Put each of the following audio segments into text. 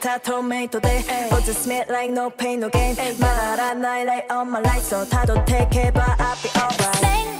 다 tomato 돼 But just smell like no pain no gain 말안 나이 like on my life so 다도 take 해봐 I'll be alright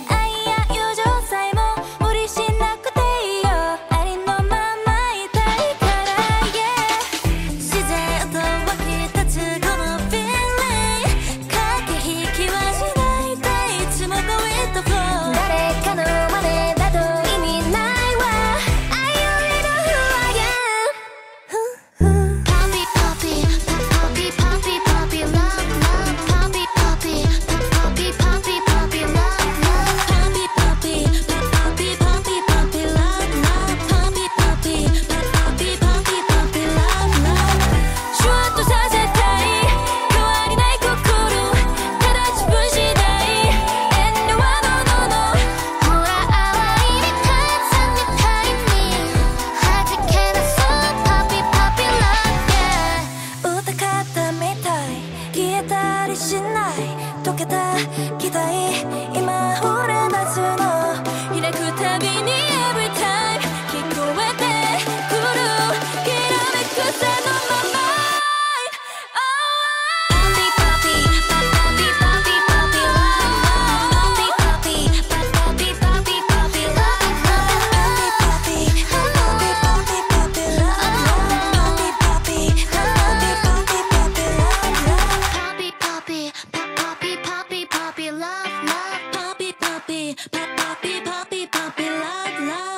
た期待今俺夏の開くたびに。love.